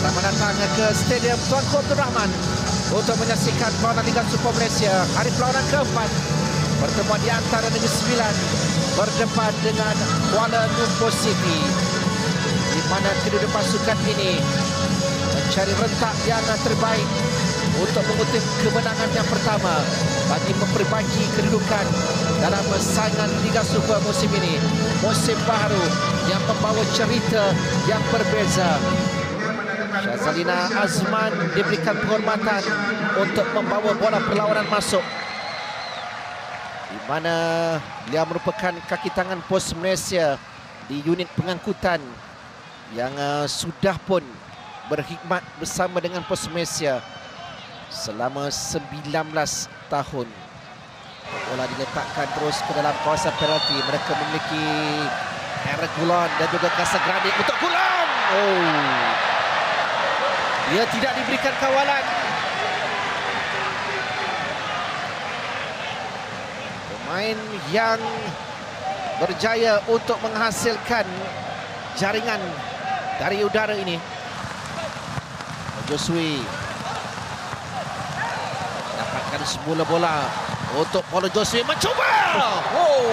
Selamat datang ke Stadium Tuanku Abdul Rahman untuk menyaksikan perlawanan Liga Super Malaysia hari perlawanan keempat. Pertemuan di antara Negeri Sembilan berdepan dengan Kuala Lumpur City di mana kedua pasukan ini mencari rentak yang terbaik untuk mengutip kemenangan yang pertama bagi memperbaiki kedudukan dalam saingan Liga Super musim ini. Musim baru yang membawa cerita yang berbeza. Syazalina Azman diberikan penghormatan untuk membawa bola perlawanan masuk di mana beliau merupakan kaki tangan pos Malaysia di unit pengangkutan yang uh, sudah pun berkhidmat bersama dengan pos Malaysia selama 19 tahun. Bola diletakkan terus ke dalam kawasan penalti. Mereka memiliki Eric Gulon dan juga Casagrande untuk Gulon. Oh. Dia tidak diberikan kawalan. Pemain yang berjaya untuk menghasilkan jaringan dari udara ini. Josui dapatkan semula bola untuk Paulo Josue mencuba. Oh.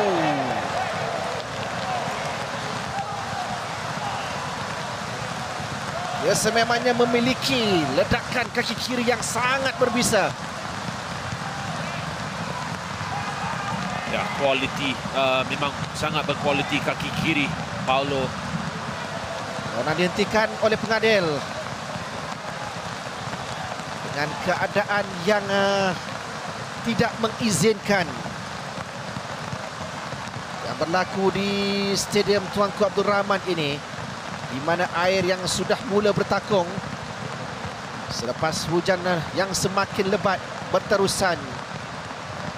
Dia sememangnya memiliki ledakan kaki kiri yang sangat berbisa. Ya, kualiti uh, memang sangat berkualiti kaki kiri Paulo. Corner dihentikan oleh pengadil. Dengan keadaan yang uh, tidak mengizinkan yang berlaku di Stadium Tuanku Abdul Rahman ini di mana air yang sudah mula bertakung selepas hujan yang semakin lebat berterusan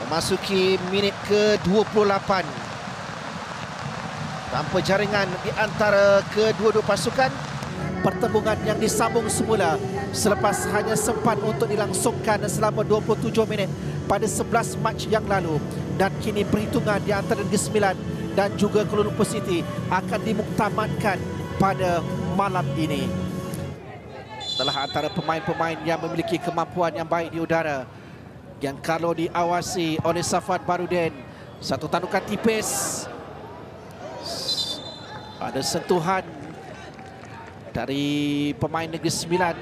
memasuki minit ke-28 tanpa jaringan di antara kedua-dua pasukan pertembungan yang disambung semula selepas hanya sempat untuk dilangsungkan selama 27 minit pada 11 Mac yang lalu. Dan kini perhitungan di antara Negeri Sembilan dan juga Kuala Lumpur City akan dimuktamadkan pada malam ini. Setelah antara pemain-pemain yang memiliki kemampuan yang baik di udara yang kalau diawasi oleh Safwan Barudin satu tandukan tipis ada sentuhan dari pemain Negeri Sembilan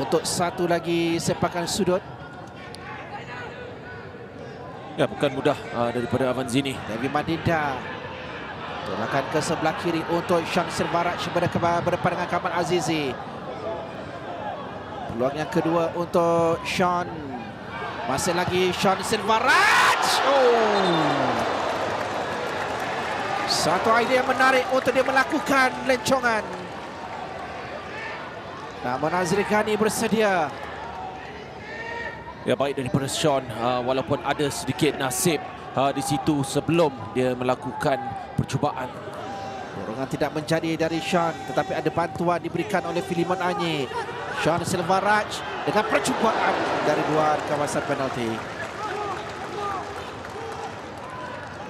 untuk satu lagi sepakan sudut Ya, bukan mudah uh, daripada Avanzini. Devi Madinda tolakkan ke sebelah kiri untuk Syam Silvaraj berdepan dengan Kamal Azizi. Peluang yang kedua untuk Sean. Masih lagi Sean Silvaraj oh. satu idea yang menarik untuk dia melakukan lencongan. Namun Azri Ghani bersedia. Ya baik daripada Sean uh, walaupun ada sedikit nasib uh, di situ sebelum dia melakukan percubaan. Dorongan tidak menjadi dari Sean tetapi ada bantuan diberikan oleh Filimon Anyi. Sean Silvaraj dengan percubaan dari luar kawasan penalti.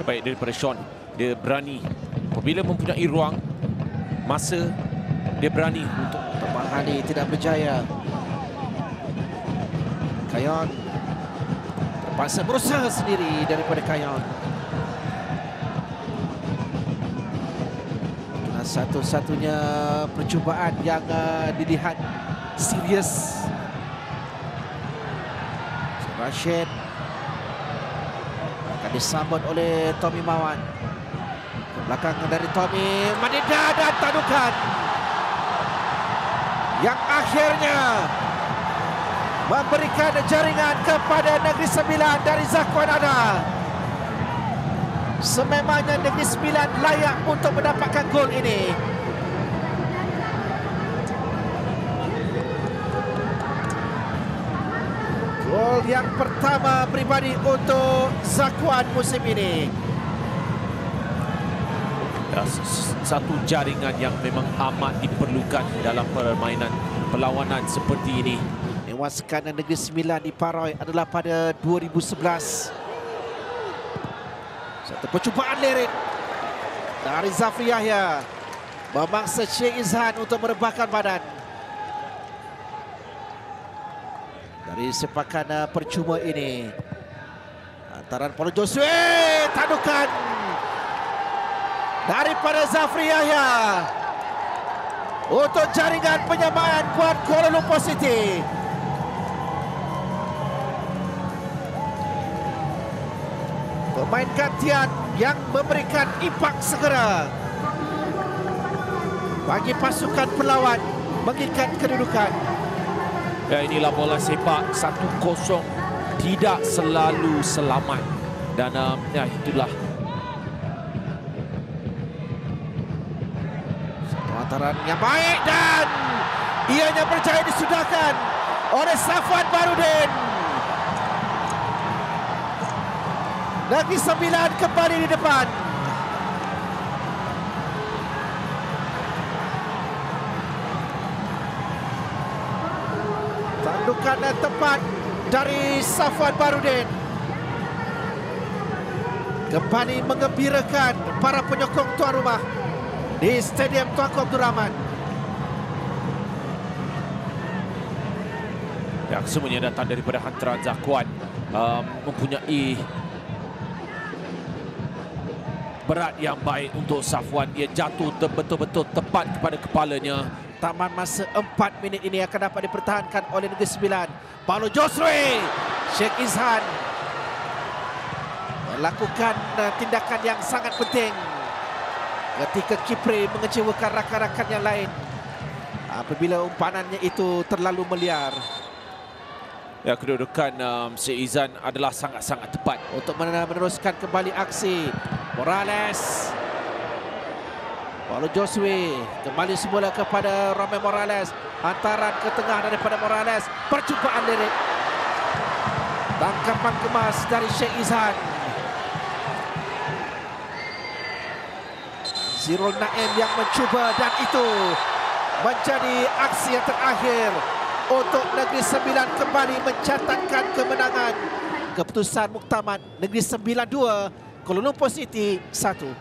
Baik daripada Sean dia berani apabila mempunyai ruang masa dia berani untuk Mahani tidak berjaya. Kayon terpaksa berusaha sendiri daripada Kayon. Satu-satunya percubaan yang uh, dilihat serius. Rashid akan disambut oleh Tommy Mawan. Ke belakang dari Tommy, Madinda dan tadukan. Yang akhirnya memberikan jaringan kepada Negeri Sembilan dari Zakwan Ada. Sememangnya Negeri Sembilan layak untuk mendapatkan gol ini. Gol yang pertama pribadi untuk Zakwan musim ini. Satu jaringan yang memang amat diperlukan dalam permainan perlawanan seperti ini. Menewaskan Negeri Sembilan di Paroi adalah pada 2011. Satu percubaan lirik dari Zafri Yahya. Memaksa Syekh Izhan untuk merebahkan badan. dari sepakan uh, percuma ini. Antaran Paulo Josue, tandukan daripada Zafri Yahya untuk jaringan penyamaan kuat Kuala Lumpur City. Pemain gantian yang memberikan impak segera bagi pasukan perlawan mengikat kedudukan. Ya inilah bola sepak 1-0 tidak selalu selamat dan um, ya itulah Satu antaran yang baik dan ianya berjaya disudahkan oleh Safwan Barudin. Negeri Sembilan kembali di depan. Tandukan tepat dari Safwan Barudin. Kembali mengembirakan para penyokong tuan rumah di Stadium Tuanku Abdul Rahman. yang semuanya datang daripada hantaran Zakuan um, mempunyai berat yang baik untuk Safwan. Dia jatuh betul-betul tepat kepada kepalanya. Taman masa 4 minit ini akan dapat dipertahankan oleh Negeri Sembilan. Paulo Josre, Sheikh Izhan melakukan uh, tindakan yang sangat penting ketika Kipre mengecewakan rakan-rakan yang lain. Apabila umpanannya itu terlalu meliar. Ya kedudukan um, Syed Izan adalah sangat-sangat tepat. Untuk meneruskan kembali aksi Morales. Paulo Josue kembali semula kepada Romel Morales. Hantaran ke tengah daripada Morales. Perjumpaan lirik. Tangkapan kemas dari Sheikh Izhan Zirul Naim yang mencuba dan itu menjadi aksi yang terakhir untuk Negeri Sembilan kembali mencatatkan kemenangan. Keputusan Muktamad Negeri Sembilan 2, Kuala City 1.